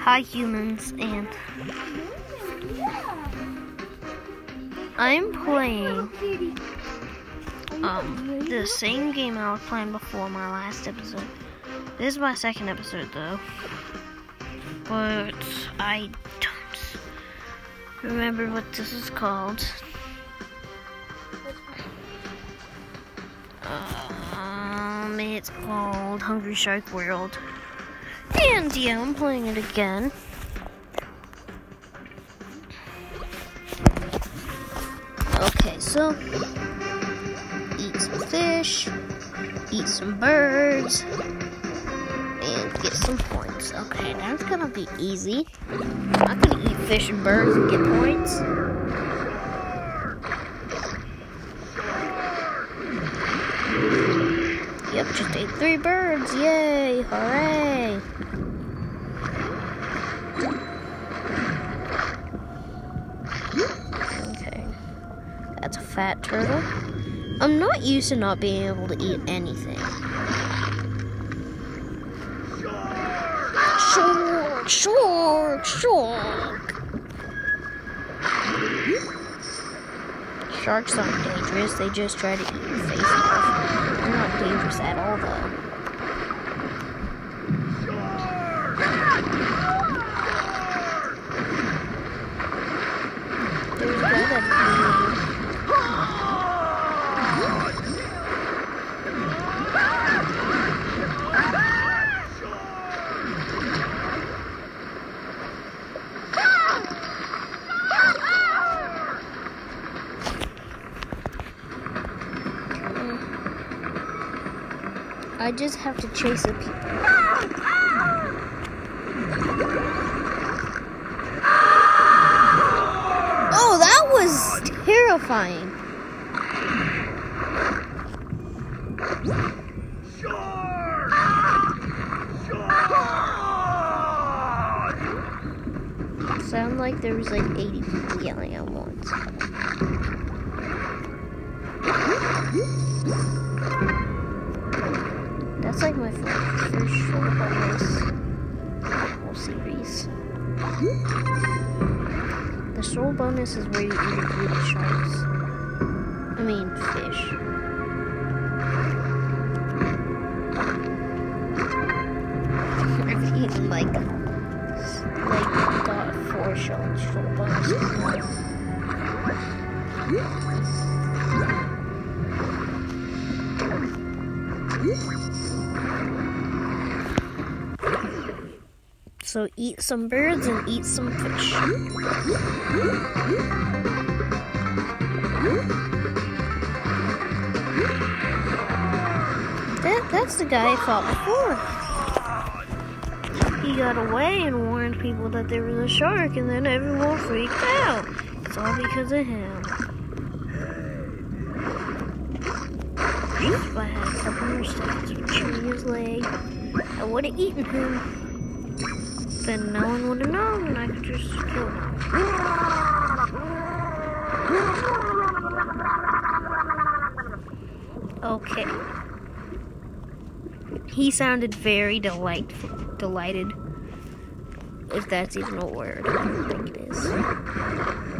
Hi humans and I'm playing um the same game I was playing before my last episode. This is my second episode though. But I don't remember what this is called. Um it's called Hungry Shark World. And yeah, I'm playing it again. Okay, so eat some fish, eat some birds, and get some points. Okay, that's gonna be easy. I'm gonna eat fish and birds and get points. Yep, just ate three birds. Yay! Hooray! Okay. That's a fat turtle. I'm not used to not being able to eat anything. Shark! Shark! Shark! Sharks aren't dangerous, they just try to eat your face off. They're not dangerous at all, though. There's a guy that's bleeding. I just have to chase the people. Oh, that was terrifying. Sound like there was like 80 people yelling at once. That's like my first, this whole series. The soul bonus is where you eat of sharks. I mean, fish. I've eaten like, like, got four sharks soul bonuses. So eat some birds and eat some fish. That, that's the guy I fought before. He got away and warned people that there was a shark, and then everyone freaked out. It's all because of him. If I had a couple more seconds of his leg, I would have eaten him. Then no one would have known, and I could just kill him. Okay. He sounded very delightful, delighted. If that's even a word, I don't think it is.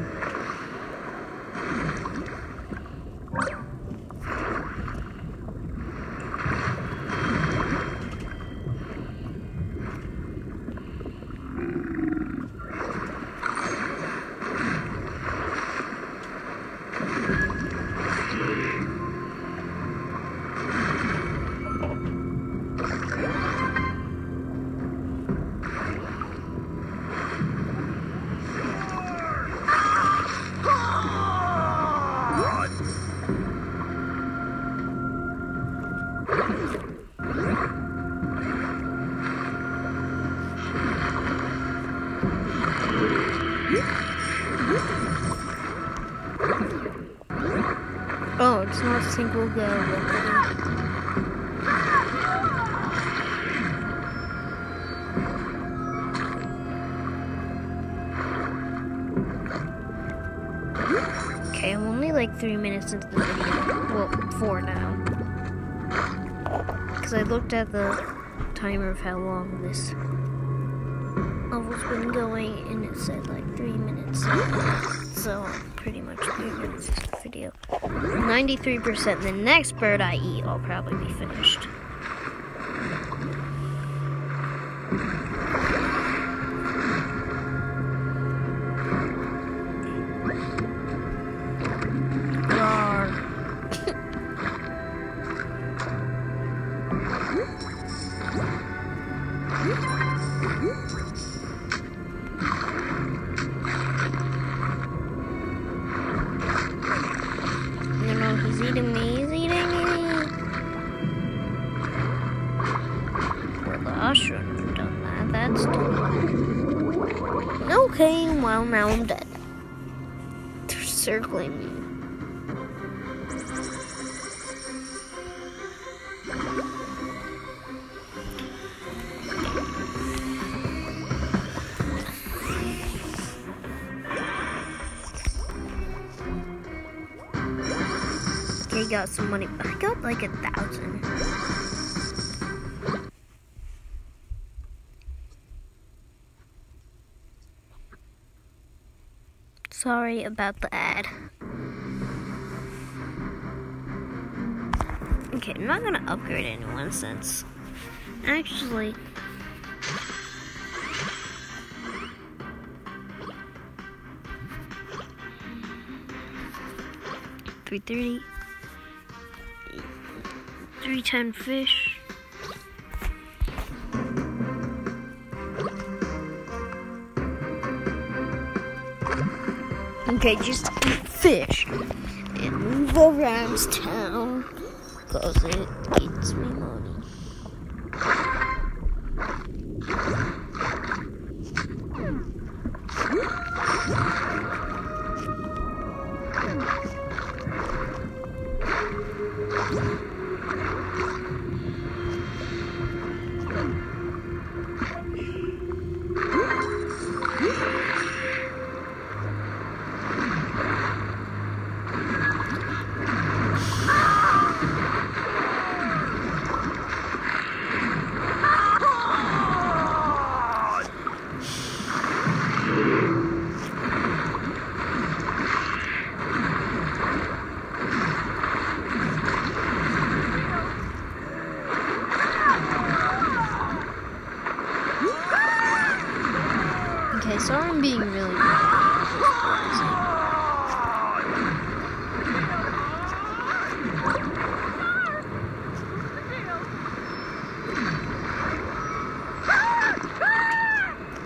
It's not a single go. Okay, I'm only like three minutes into the video. Well, four now. Because I looked at the timer of how long this level's been going, and it said like three minutes. So pretty much is the video. 93%. The next bird I eat, I'll probably be finished. Well, now I'm dead. They're circling me. Okay, got some money. I got like a thousand. Sorry about the ad. Okay, I'm not gonna upgrade anyone since actually three thirty three ten fish Okay, just eat fish and move around town because it eats me money.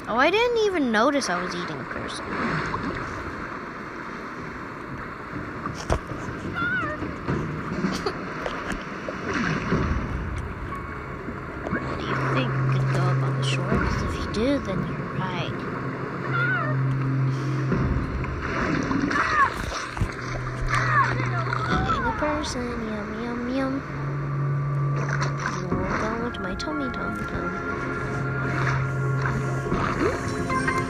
Oh, I didn't even notice I was eating a person. do you think could go up on the shore? Because if you do, then you're person, yum, yum, yum. You're going my tummy, tum, tum.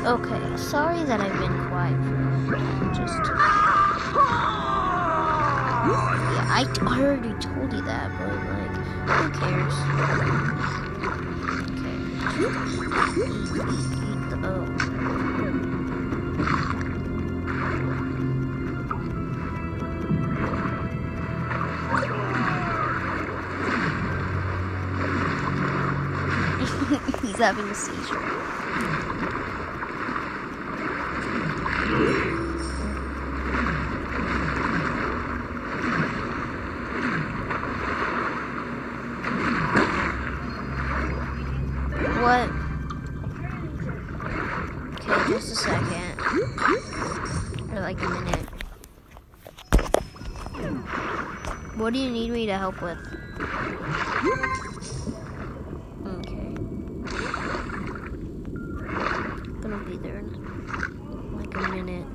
Okay, sorry that I've been quiet for just. Yeah, I, already told you that, but like, who cares? Okay. Eat the O. having a seizure. What? Okay, just a second. Or like a minute. What do you need me to help with? Okay. Gonna be there in like a minute.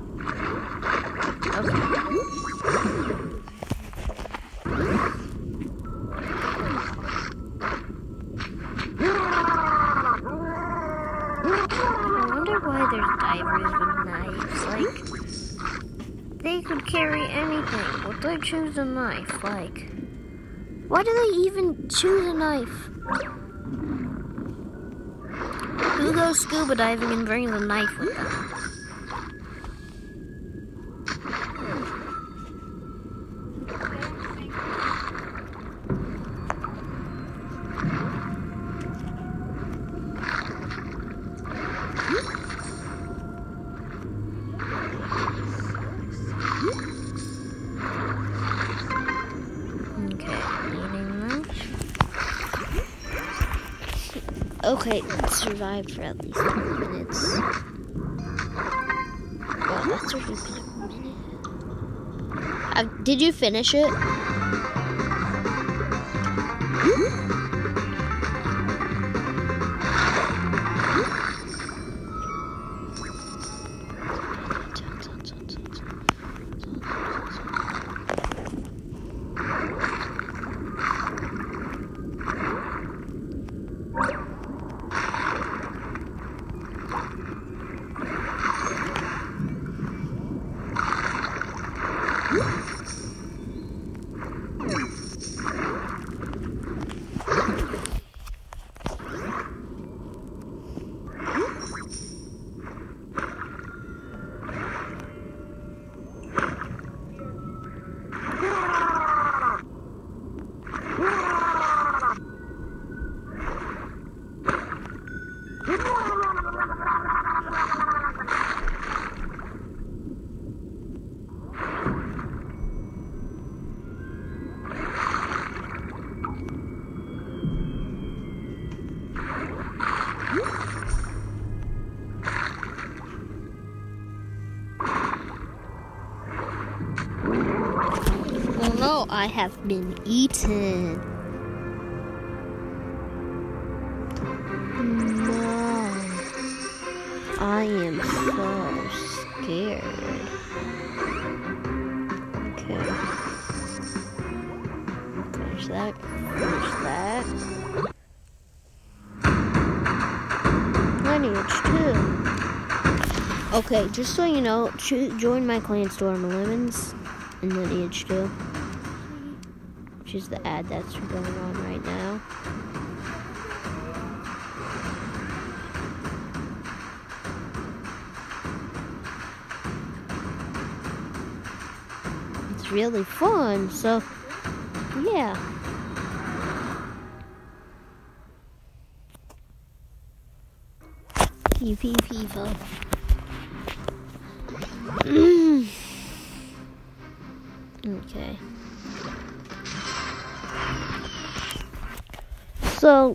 Okay. I wonder why there's divers with knives. Like, they could carry anything. Would they choose a knife? Like, why do they even choose a knife? do go scuba diving and bring the knife with them. Okay, let's survive for at least 20 minutes. That's already been a minute. Uh, did you finish it? no, I have been eaten. Mom, I am so scared. Okay. Finish that. Finish that. Lineage 2. Okay, just so you know, join my clan Storm Lemons in Lineage 2 which is the ad that's going on right now. It's really fun, so yeah. PP people. okay. So,